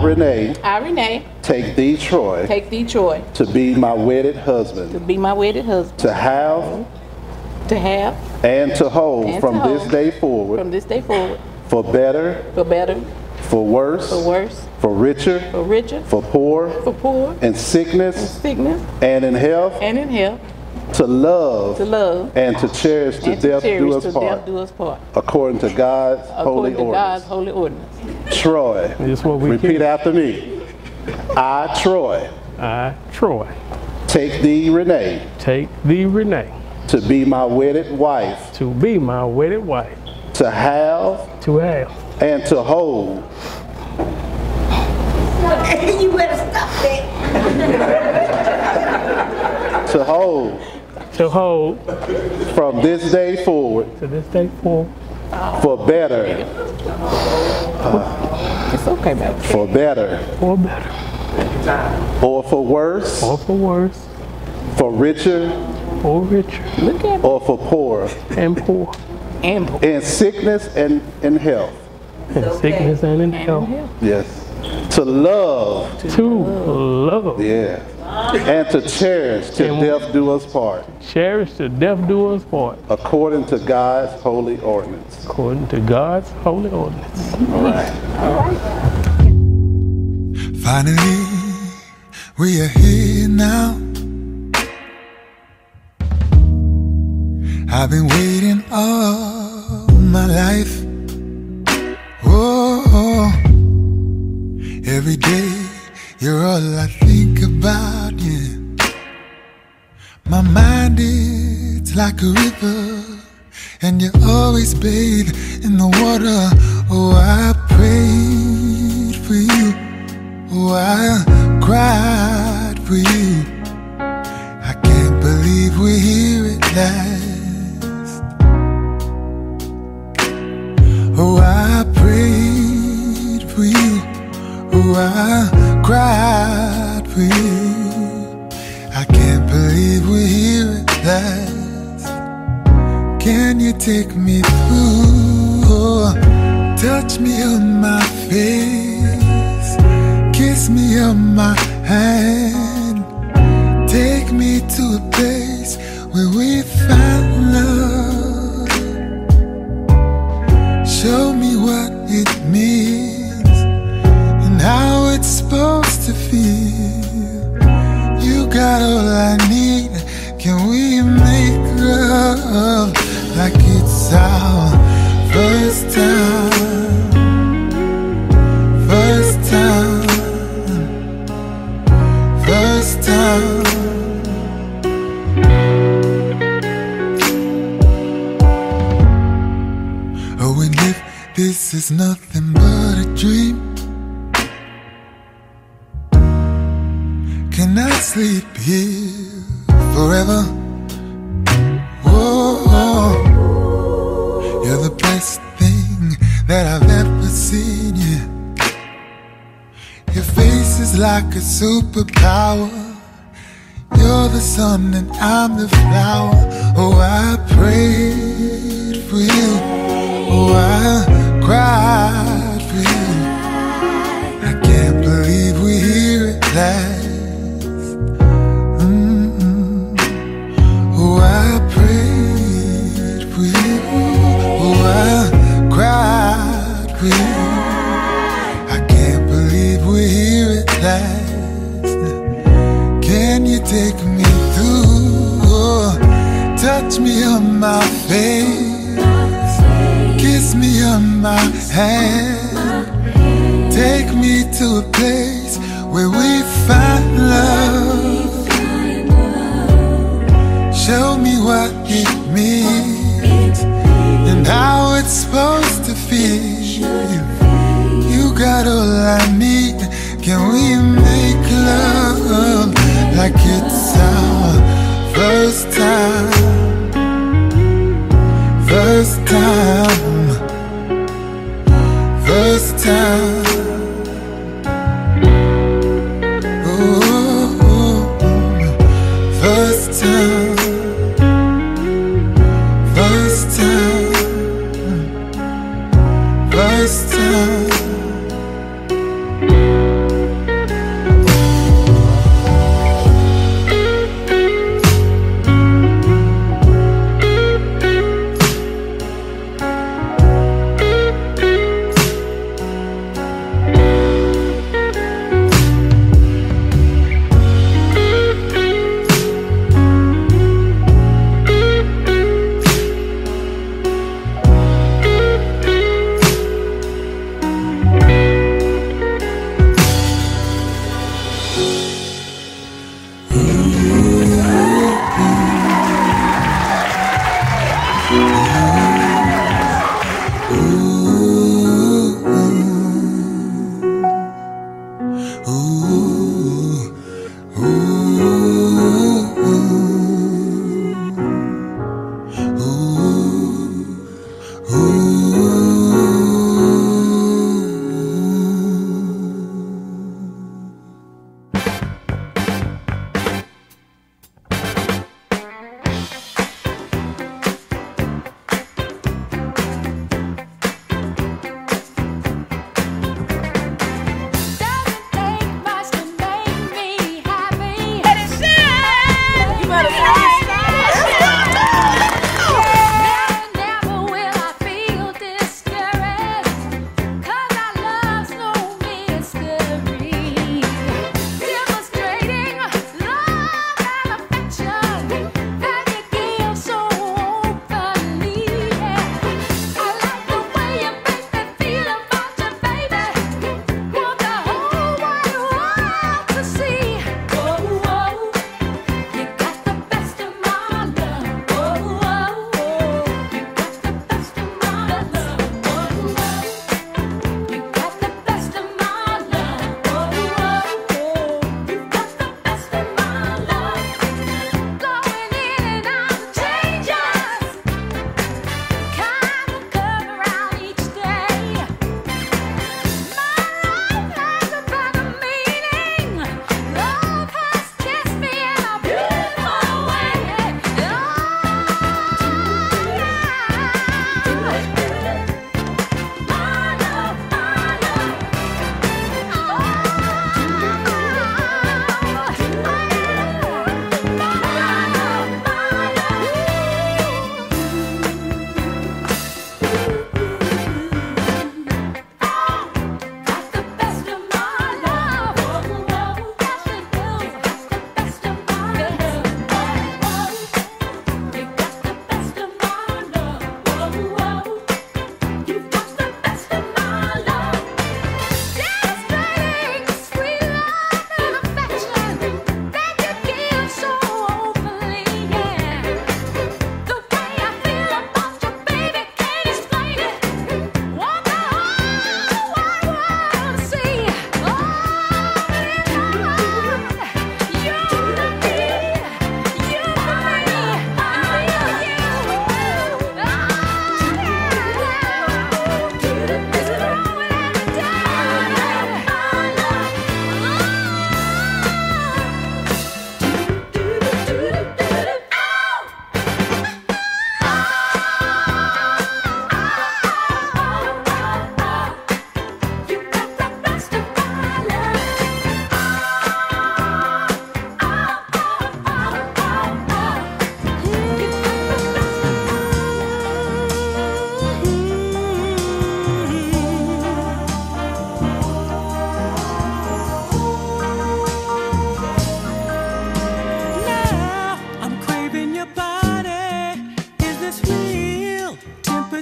I, Renee, I, Renee, take thee, Troy, take thee, Troy, to be my wedded husband. to be my wedded husband, to have to have and to hold And from to this hold. day forward from this day forward for better, for better, for worse, for worse, for richer, for richer, for poor, for poor, in sickness In sickness, and in health, and in health, to love to love, and to cherish to and to death do cherish us till part, death do us part, according to God's holy according to God's ordinance. holy ordinance. Troy, This what we repeat can. after me. I, Troy, I, Troy, take thee, Renee, take thee, Renee, to be my wedded wife, to be my wedded wife, to have to have and to hold you better stop that. to hold to hold from this day forward. to this day forward. For better, It's okay, baby. for better, for better. Or for worse, or for worse. For richer, or richer. Look at or for poor, and poor. And poor. In sickness and in health. in sickness and in and in health. health. Yes. To love, to love. Yeah, and to cherish till death do us part, cherish to death do us part according to God's holy ordinance. according to God's holy ordinance Finally, we are here now. I've been waiting all my life. Oh, every day you're all I think about. My mind is like a river, and you always bathe in the water. Oh, I prayed for you. Oh, I Can you take me through? Touch me on my face, kiss me on my hand, take me to Time. Oh, and if this is nothing but a dream, can I sleep here forever? Whoa, you're the best thing that I've ever seen. Yeah, your face is like a superpower. You're the sun and I'm the flower. Oh, I prayed for you. Oh, I on my face, kiss me on my hand, take me to a place where we find love. Show me what it means and how it's supposed to feel. You got all I need. Can we Ooh.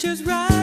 just right.